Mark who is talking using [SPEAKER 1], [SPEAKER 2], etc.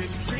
[SPEAKER 1] been dreaming.